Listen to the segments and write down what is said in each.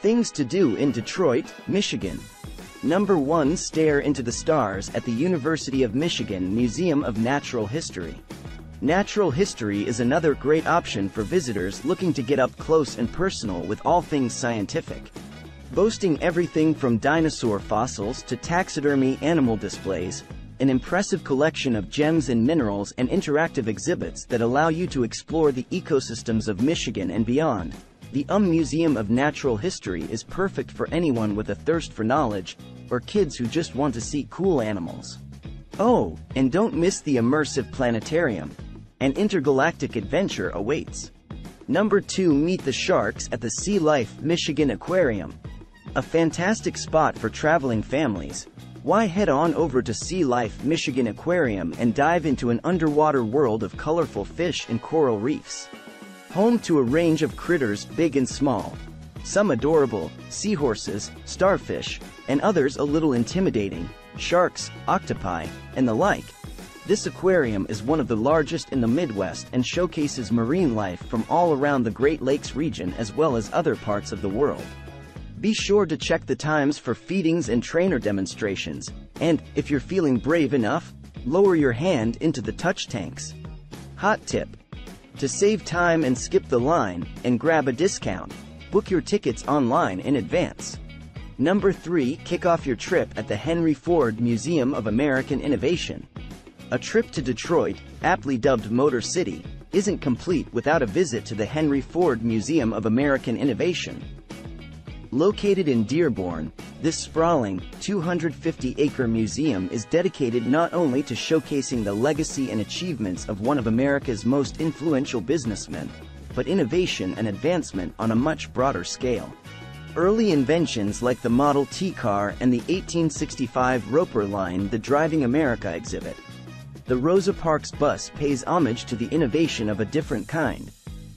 Things to do in Detroit, Michigan. Number 1 Stare into the stars at the University of Michigan Museum of Natural History. Natural history is another great option for visitors looking to get up close and personal with all things scientific. Boasting everything from dinosaur fossils to taxidermy animal displays, an impressive collection of gems and minerals and interactive exhibits that allow you to explore the ecosystems of Michigan and beyond. The UM Museum of Natural History is perfect for anyone with a thirst for knowledge, or kids who just want to see cool animals. Oh, and don't miss the immersive planetarium. An intergalactic adventure awaits. Number 2 Meet the Sharks at the Sea Life Michigan Aquarium. A fantastic spot for traveling families. Why head on over to Sea Life Michigan Aquarium and dive into an underwater world of colorful fish and coral reefs. Home to a range of critters big and small. Some adorable, seahorses, starfish, and others a little intimidating, sharks, octopi, and the like. This aquarium is one of the largest in the Midwest and showcases marine life from all around the Great Lakes region as well as other parts of the world. Be sure to check the times for feedings and trainer demonstrations, and, if you're feeling brave enough, lower your hand into the touch tanks. Hot tip. To save time and skip the line, and grab a discount, book your tickets online in advance. Number 3. Kick off your trip at the Henry Ford Museum of American Innovation. A trip to Detroit, aptly dubbed Motor City, isn't complete without a visit to the Henry Ford Museum of American Innovation. Located in Dearborn, this sprawling, 250-acre museum is dedicated not only to showcasing the legacy and achievements of one of America's most influential businessmen, but innovation and advancement on a much broader scale. Early inventions like the Model T car and the 1865 Roper line the Driving America exhibit, the Rosa Parks bus pays homage to the innovation of a different kind,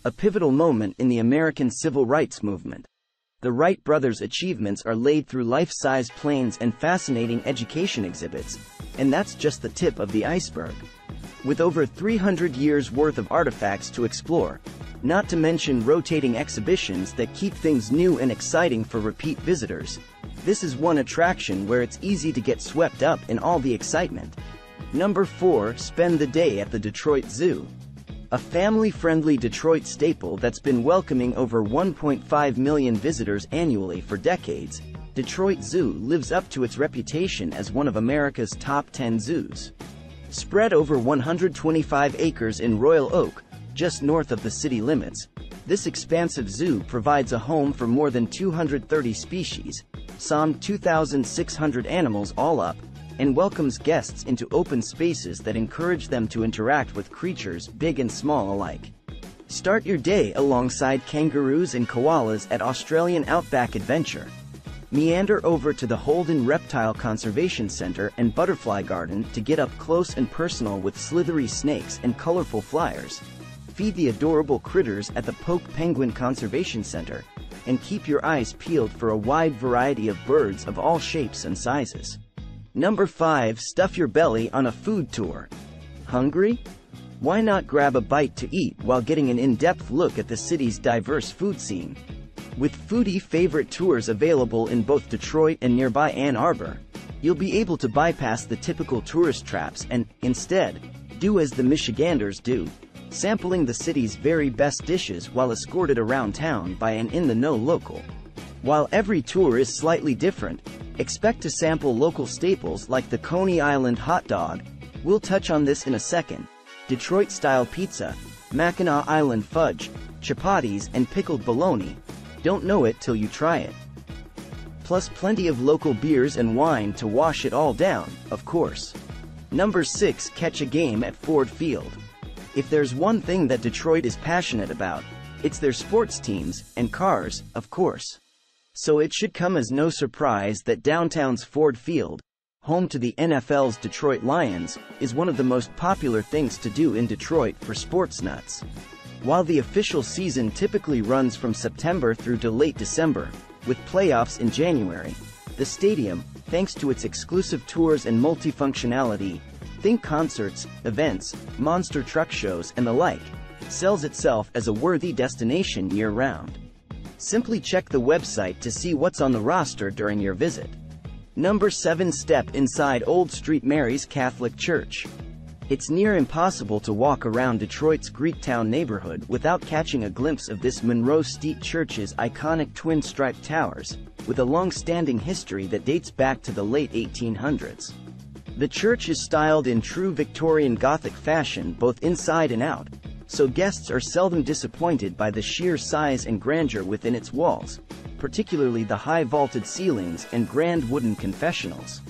a pivotal moment in the American civil rights movement. The Wright brothers' achievements are laid through life-size planes and fascinating education exhibits, and that's just the tip of the iceberg. With over 300 years worth of artifacts to explore, not to mention rotating exhibitions that keep things new and exciting for repeat visitors, this is one attraction where it's easy to get swept up in all the excitement. Number 4. Spend the day at the Detroit Zoo. A family-friendly Detroit staple that's been welcoming over 1.5 million visitors annually for decades, Detroit Zoo lives up to its reputation as one of America's top 10 zoos. Spread over 125 acres in Royal Oak, just north of the city limits, this expansive zoo provides a home for more than 230 species, some 2,600 animals all up, and welcomes guests into open spaces that encourage them to interact with creatures big and small alike. Start your day alongside kangaroos and koalas at Australian Outback Adventure. Meander over to the Holden Reptile Conservation Center and Butterfly Garden to get up close and personal with slithery snakes and colorful flyers. Feed the adorable critters at the Polk Penguin Conservation Center, and keep your eyes peeled for a wide variety of birds of all shapes and sizes. Number 5. Stuff your belly on a food tour. Hungry? Why not grab a bite to eat while getting an in-depth look at the city's diverse food scene? With foodie favorite tours available in both Detroit and nearby Ann Arbor, you'll be able to bypass the typical tourist traps and, instead, do as the Michiganders do, sampling the city's very best dishes while escorted around town by an in-the-know local. While every tour is slightly different, Expect to sample local staples like the Coney Island hot dog. We'll touch on this in a second. Detroit-style pizza, Mackinac Island fudge, chapatis and pickled bologna. Don't know it till you try it. Plus plenty of local beers and wine to wash it all down, of course. Number 6. Catch a game at Ford Field. If there's one thing that Detroit is passionate about, it's their sports teams, and cars, of course. So it should come as no surprise that downtown's Ford Field, home to the NFL's Detroit Lions, is one of the most popular things to do in Detroit for sports nuts. While the official season typically runs from September through to late December, with playoffs in January, the stadium, thanks to its exclusive tours and multifunctionality, think concerts, events, monster truck shows and the like, sells itself as a worthy destination year-round. Simply check the website to see what's on the roster during your visit. Number 7 Step inside Old St. Mary's Catholic Church. It's near impossible to walk around Detroit's Greektown neighborhood without catching a glimpse of this Monroe Street Church's iconic twin-striped towers, with a long-standing history that dates back to the late 1800s. The church is styled in true Victorian Gothic fashion both inside and out, so guests are seldom disappointed by the sheer size and grandeur within its walls, particularly the high vaulted ceilings and grand wooden confessionals.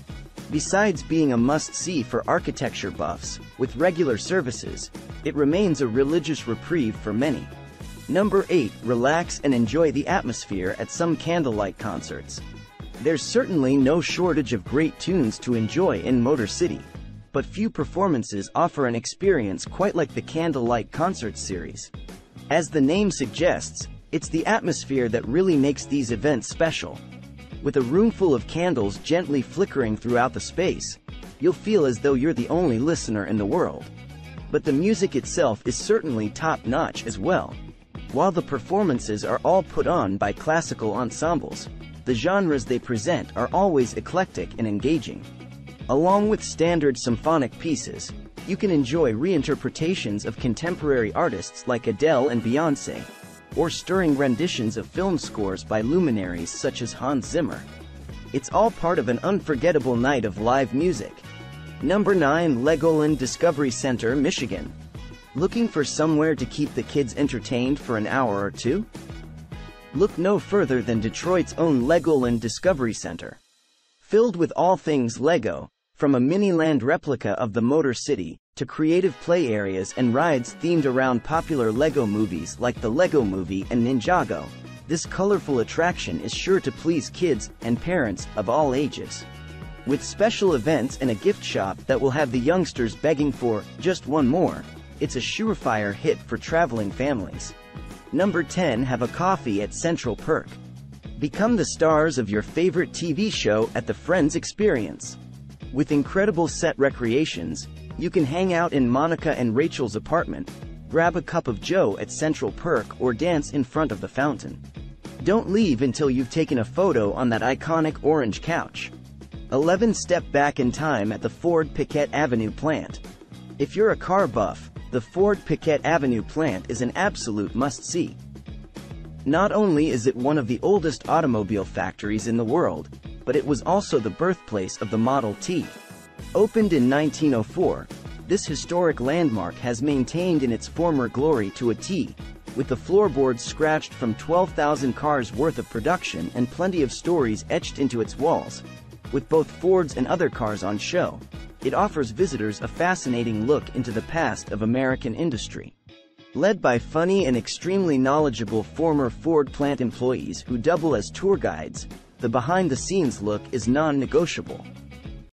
Besides being a must-see for architecture buffs, with regular services, it remains a religious reprieve for many. Number 8. Relax and enjoy the atmosphere at some candlelight concerts. There's certainly no shortage of great tunes to enjoy in Motor City but few performances offer an experience quite like the Candlelight Concert series. As the name suggests, it's the atmosphere that really makes these events special. With a room full of candles gently flickering throughout the space, you'll feel as though you're the only listener in the world. But the music itself is certainly top-notch as well. While the performances are all put on by classical ensembles, the genres they present are always eclectic and engaging. Along with standard symphonic pieces, you can enjoy reinterpretations of contemporary artists like Adele and Beyoncé, or stirring renditions of film scores by luminaries such as Hans Zimmer. It's all part of an unforgettable night of live music. Number 9 Legoland Discovery Center, Michigan. Looking for somewhere to keep the kids entertained for an hour or two? Look no further than Detroit's own Legoland Discovery Center. Filled with all things Lego, from a mini-land replica of the Motor City, to creative play areas and rides themed around popular LEGO movies like the LEGO Movie and Ninjago, this colorful attraction is sure to please kids and parents of all ages. With special events and a gift shop that will have the youngsters begging for just one more, it's a surefire hit for traveling families. Number 10 Have a coffee at Central Perk. Become the stars of your favorite TV show at the Friends Experience. With incredible set recreations, you can hang out in Monica and Rachel's apartment, grab a cup of joe at Central Perk or dance in front of the fountain. Don't leave until you've taken a photo on that iconic orange couch. 11 Step back in time at the Ford Piquette Avenue plant. If you're a car buff, the Ford Piquette Avenue plant is an absolute must-see. Not only is it one of the oldest automobile factories in the world, but it was also the birthplace of the Model T. Opened in 1904, this historic landmark has maintained in its former glory to a T, with the floorboards scratched from 12,000 cars worth of production and plenty of stories etched into its walls. With both Fords and other cars on show, it offers visitors a fascinating look into the past of American industry. Led by funny and extremely knowledgeable former Ford plant employees who double as tour guides, the behind-the-scenes look is non-negotiable.